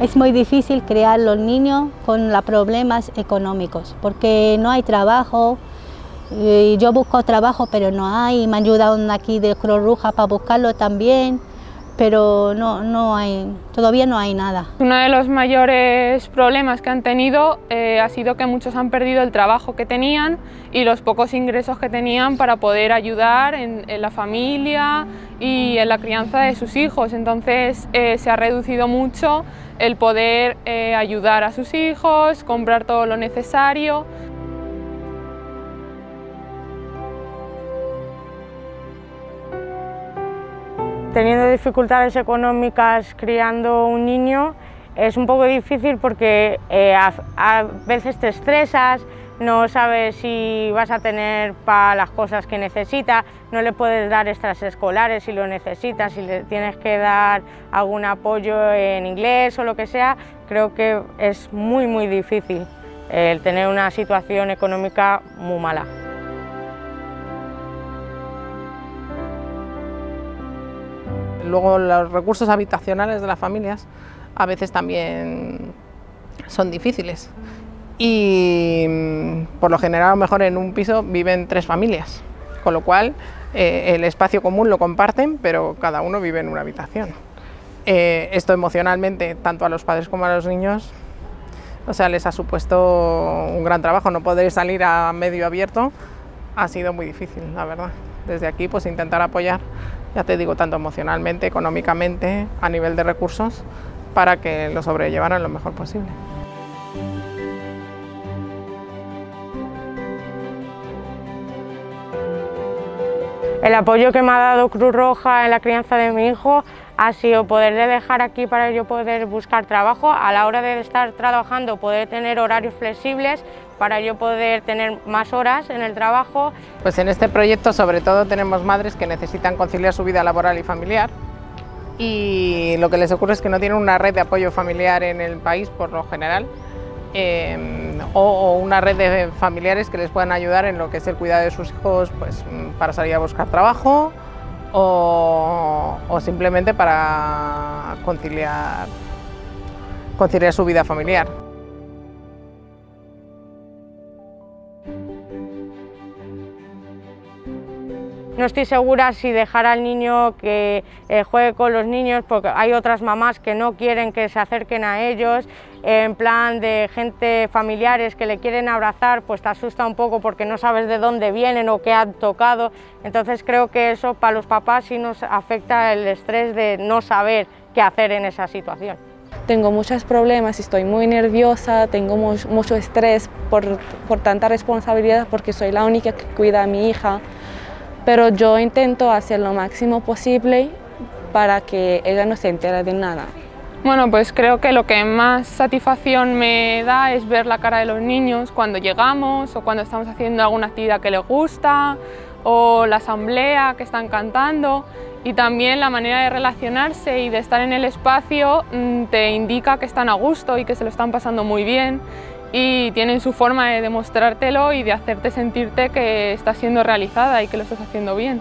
es muy difícil criar los niños con los problemas económicos, porque no hay trabajo, y yo busco trabajo pero no hay, me ayudado aquí de Cruz Roja para buscarlo también, pero no, no hay, todavía no hay nada. Uno de los mayores problemas que han tenido eh, ha sido que muchos han perdido el trabajo que tenían y los pocos ingresos que tenían para poder ayudar en, la familia y en la crianza de sus hijos. Entonces eh, se ha reducido mucho el poder eh, ayudar a sus hijos, comprar todo lo necesario. Teniendo dificultades económicas criando un niño es un poco difícil porque eh, a, veces te estresas, no sabes si vas a tener para las cosas que necesita, no le puedes dar extras escolares si lo necesitas, si le tienes que dar algún apoyo en inglés o lo que sea, creo que es muy muy difícil el tener una situación económica muy mala. Luego los recursos habitacionales de las familias a veces también son difíciles y mm, por lo general a lo mejor en un piso viven tres familias, con lo cual eh, el espacio común lo comparten pero cada uno vive en una habitación. Eh, esto emocionalmente, tanto a los padres como a los niños, o sea, les ha supuesto un gran trabajo, no poder salir a medio abierto ha sido muy difícil, la verdad. Desde aquí pues intentar apoyar ya te digo, tanto emocionalmente, económicamente, a nivel de recursos, para que lo sobrellevaran lo mejor posible. El apoyo que me ha dado Cruz Roja en la crianza de mi hijo ha sido poderle dejar aquí para yo poder buscar trabajo, a la hora de estar trabajando poder tener horarios flexibles para yo poder tener más horas en el trabajo. Pues en este proyecto sobre todo tenemos madres que necesitan conciliar su vida laboral y familiar y lo que les ocurre es que no tienen una red de apoyo familiar en el país por lo general em, o, una red de familiares que les puedan ayudar en lo que es el cuidado de sus hijos pues, para salir a buscar trabajo o, simplemente para conciliar, conciliar su vida familiar. No estoy segura si dejar al niño que eh, juegue con los niños porque hay otras mamás que no quieren que se acerquen a ellos, en plan de gente familiares que le quieren abrazar, pues te asusta un poco porque no sabes de dónde vienen o qué han tocado. Entonces creo que eso para los papás sí nos afecta el estrés de no saber qué hacer en esa situación. Tengo muchos problemas, estoy muy nerviosa, tengo mucho estrés por, por tanta responsabilidad porque soy la única que cuida a mi hija pero yo intento hacer lo máximo posible para que ella no se entere de nada. Bueno, pues creo que lo que más satisfacción me da es ver la cara de los niños cuando llegamos o cuando estamos haciendo alguna actividad que les gusta o la asamblea que están cantando y también la manera de relacionarse y de estar en el espacio mm, te indica que están a gusto y que se lo están pasando muy bien y tienen su forma de demostrártelo y de hacerte sentirte que estás siendo realizada y que lo estás haciendo bien.